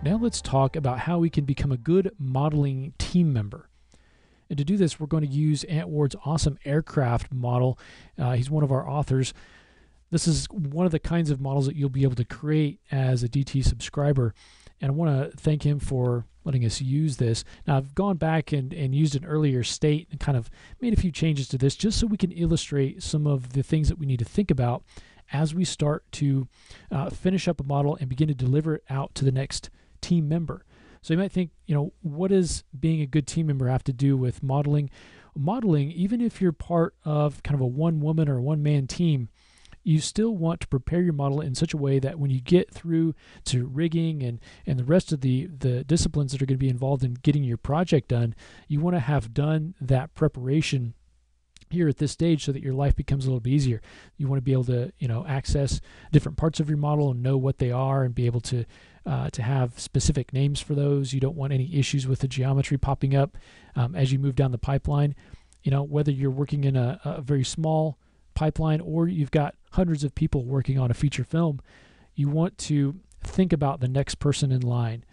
Now let's talk about how we can become a good modeling team member. And to do this, we're going to use Ant Ward's awesome aircraft model. Uh, he's one of our authors. This is one of the kinds of models that you'll be able to create as a DT subscriber. And I want to thank him for letting us use this. Now, I've gone back and, and used an earlier state and kind of made a few changes to this just so we can illustrate some of the things that we need to think about as we start to uh, finish up a model and begin to deliver it out to the next team member. So you might think, you know, what does being a good team member have to do with modeling? Modeling, even if you're part of kind of a one woman or one man team, you still want to prepare your model in such a way that when you get through to rigging and, and the rest of the, the disciplines that are going to be involved in getting your project done, you want to have done that preparation here at this stage so that your life becomes a little bit easier. You want to be able to, you know, access different parts of your model and know what they are and be able to uh, to have specific names for those. You don't want any issues with the geometry popping up um, as you move down the pipeline. You know, whether you're working in a, a very small pipeline or you've got hundreds of people working on a feature film, you want to think about the next person in line.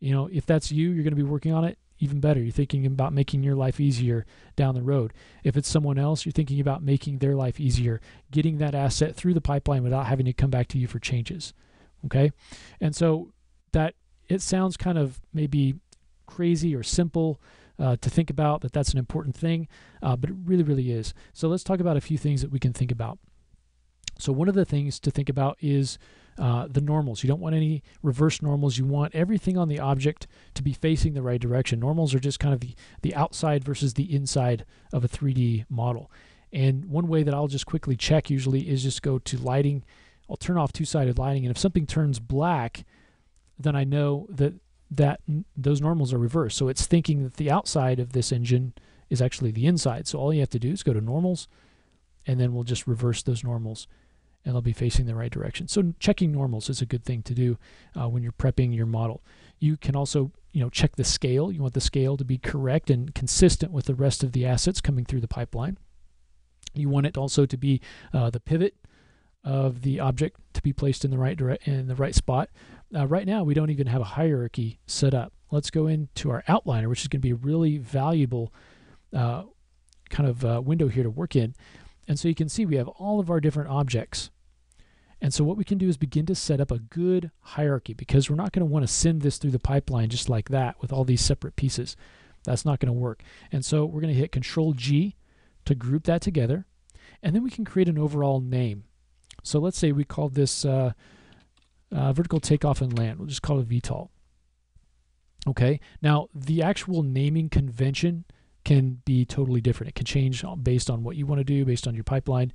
You know, if that's you, you're going to be working on it even better. You're thinking about making your life easier down the road. If it's someone else, you're thinking about making their life easier, getting that asset through the pipeline without having to come back to you for changes. Okay. And so that it sounds kind of maybe crazy or simple uh, to think about that that's an important thing, uh, but it really, really is. So let's talk about a few things that we can think about. So, one of the things to think about is uh, the normals. You don't want any reverse normals. You want everything on the object to be facing the right direction. Normals are just kind of the, the outside versus the inside of a 3D model. And one way that I'll just quickly check usually is just go to lighting. I'll turn off two-sided lighting, and if something turns black, then I know that that those normals are reversed. So it's thinking that the outside of this engine is actually the inside. So all you have to do is go to normals, and then we'll just reverse those normals, and they'll be facing the right direction. So checking normals is a good thing to do uh, when you're prepping your model. You can also you know check the scale. You want the scale to be correct and consistent with the rest of the assets coming through the pipeline. You want it also to be uh, the pivot of the object to be placed in the right in the right spot. Uh, right now, we don't even have a hierarchy set up. Let's go into our outliner, which is going to be a really valuable uh, kind of uh, window here to work in. And so you can see we have all of our different objects. And so what we can do is begin to set up a good hierarchy because we're not going to want to send this through the pipeline just like that with all these separate pieces. That's not going to work. And so we're going to hit Control G to group that together. And then we can create an overall name. So let's say we call this uh, uh, vertical takeoff and land. We'll just call it VTOL. Okay, now the actual naming convention can be totally different. It can change based on what you want to do, based on your pipeline.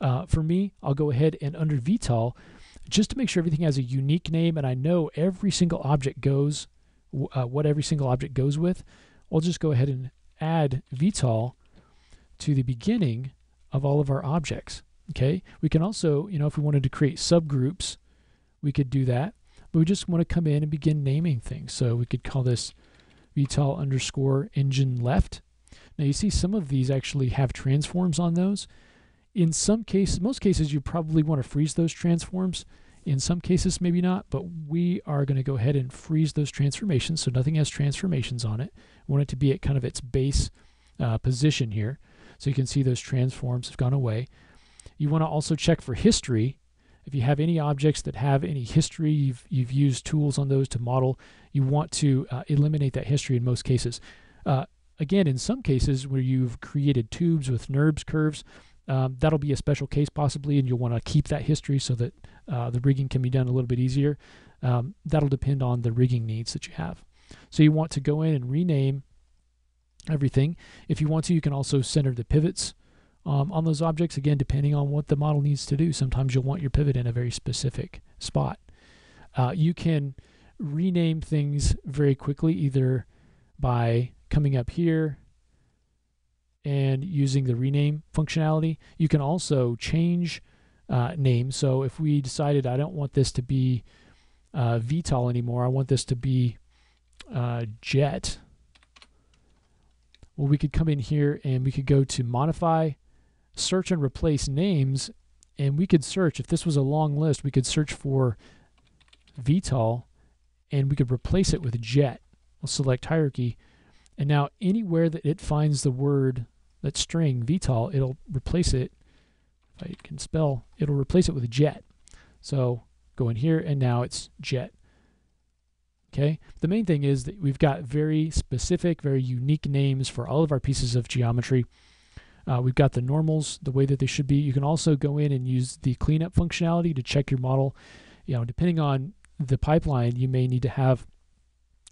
Uh, for me, I'll go ahead and under VTOL, just to make sure everything has a unique name and I know every single object goes, uh, what every single object goes with, I'll just go ahead and add VTOL to the beginning of all of our objects. Okay, we can also, you know, if we wanted to create subgroups, we could do that. But we just want to come in and begin naming things. So we could call this VTOL underscore engine left. Now you see some of these actually have transforms on those. In some cases, most cases, you probably want to freeze those transforms. In some cases, maybe not, but we are going to go ahead and freeze those transformations so nothing has transformations on it. We want it to be at kind of its base uh, position here. So you can see those transforms have gone away. You want to also check for history. If you have any objects that have any history, you've, you've used tools on those to model, you want to uh, eliminate that history in most cases. Uh, again, in some cases where you've created tubes with NURBS curves, um, that'll be a special case possibly, and you'll want to keep that history so that uh, the rigging can be done a little bit easier. Um, that'll depend on the rigging needs that you have. So you want to go in and rename everything. If you want to, you can also center the pivots um, on those objects, again, depending on what the model needs to do. Sometimes you'll want your pivot in a very specific spot. Uh, you can rename things very quickly, either by coming up here and using the rename functionality. You can also change uh, names. So if we decided I don't want this to be uh, VTOL anymore, I want this to be uh, Jet. Well, we could come in here and we could go to modify, search and replace names, and we could search. If this was a long list, we could search for VTOL, and we could replace it with jet. We'll select hierarchy. And now anywhere that it finds the word, that string, VTOL, it'll replace it. If I can spell, it'll replace it with jet. So go in here and now it's jet. Okay, the main thing is that we've got very specific, very unique names for all of our pieces of geometry. Uh, we've got the normals the way that they should be. You can also go in and use the cleanup functionality to check your model. You know, depending on the pipeline, you may need to have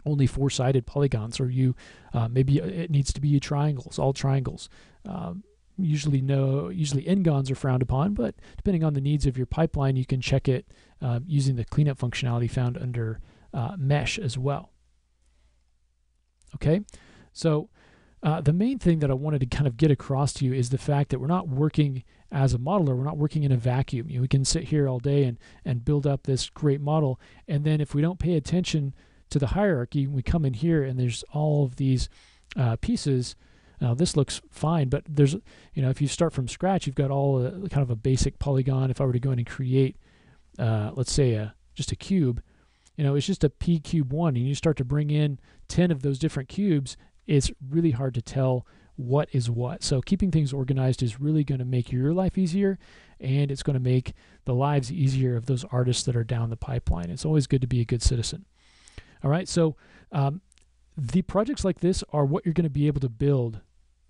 only four-sided polygons, or you uh, maybe it needs to be triangles, all triangles. Um, usually no, usually n-gons are frowned upon, but depending on the needs of your pipeline, you can check it uh, using the cleanup functionality found under uh, mesh as well. Okay, so uh, the main thing that I wanted to kind of get across to you is the fact that we're not working as a modeler, we're not working in a vacuum. You know, we can sit here all day and, and build up this great model, and then if we don't pay attention to the hierarchy, we come in here and there's all of these uh, pieces. Now this looks fine, but there's, you know, if you start from scratch, you've got all a, kind of a basic polygon. If I were to go in and create, uh, let's say a just a cube, you know, it's just a p cube one, and you start to bring in 10 of those different cubes, it's really hard to tell what is what. So keeping things organized is really going to make your life easier, and it's going to make the lives easier of those artists that are down the pipeline. It's always good to be a good citizen. All right, so um, the projects like this are what you're going to be able to build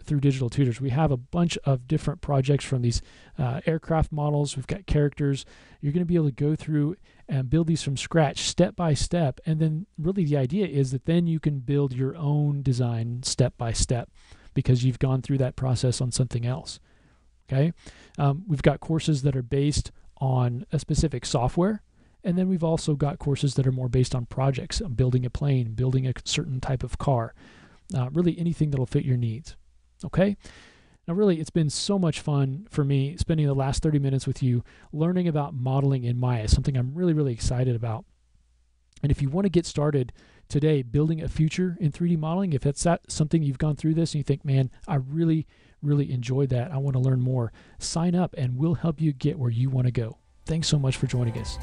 through digital tutors. We have a bunch of different projects from these uh, aircraft models. We've got characters. You're going to be able to go through and build these from scratch step by step. And then, really, the idea is that then you can build your own design step by step because you've gone through that process on something else. Okay. Um, we've got courses that are based on a specific software. And then we've also got courses that are more based on projects, building a plane, building a certain type of car, uh, really anything that'll fit your needs. Okay? Now, really, it's been so much fun for me spending the last 30 minutes with you learning about modeling in Maya, something I'm really, really excited about. And if you want to get started today building a future in 3D modeling, if that's that, something you've gone through this and you think, man, I really, really enjoyed that, I want to learn more, sign up and we'll help you get where you want to go. Thanks so much for joining us.